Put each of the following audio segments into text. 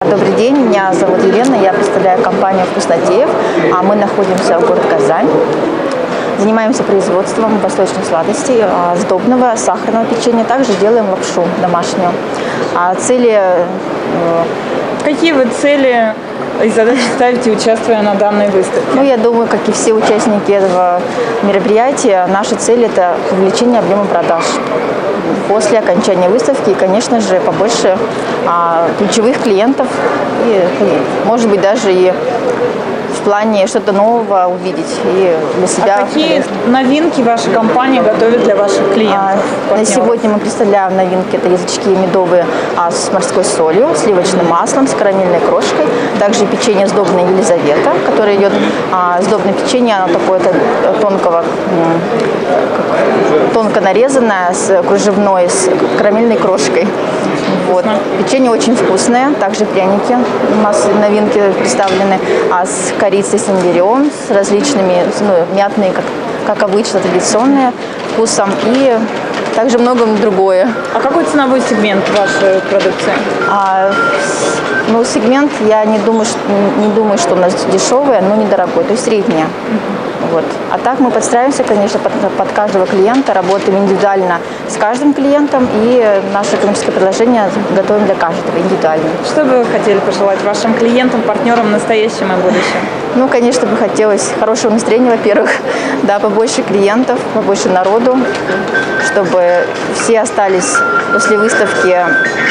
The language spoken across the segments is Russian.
Добрый день, меня зовут Елена, я представляю компанию «Вкуснотеев», а мы находимся в городе Казань. Занимаемся производством восточных сладостей, а, сдобного, сахарного печенья. Также делаем лапшу домашнюю. А цели Какие вы цели и задачи ставите, участвуя на данной выставке? Ну, я думаю, как и все участники этого мероприятия, наша цель – это увеличение объема продаж. После окончания выставки, и, конечно же, побольше а, ключевых клиентов и, может быть, даже и плане что-то нового увидеть и для себя. А какие новинки ваша компания готовит для ваших клиентов? А, на сегодня мы представляем новинки. Это язычки медовые а, с морской солью, сливочным маслом, с карамельной крошкой. Также печенье сдобное Елизавета, которое идет а, сдобное печенье, оно такое то тонкого, м, как- тонко нарезанное, с кружевной, с карамельной крошкой. Вот. Печенье очень вкусное, также пряники у нас новинки представлены, а с корицей с имбирем, с различными, ну, мятные, как, как обычно, традиционные вкусом и также многое другое. А какой ценовой сегмент вашей продукции? А, ну, сегмент, я не думаю, что, не думаю, что у нас дешевый, но недорогой, то есть средняя. Вот. А так мы подстраиваемся, конечно, под, под каждого клиента, работаем индивидуально с каждым клиентом и наше коммерческое предложение готовим для каждого индивидуально. Что бы вы хотели пожелать вашим клиентам, партнерам в настоящем и будущем? Ну, конечно, бы хотелось хорошего настроения, во-первых, да, побольше клиентов, побольше народу, чтобы все остались после выставки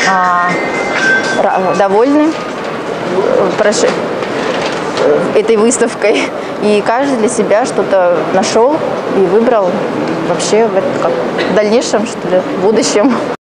а, довольны э, проши- э, этой выставкой. И каждый для себя что-то нашел и выбрал вообще в, как, в дальнейшем, что ли, в будущем.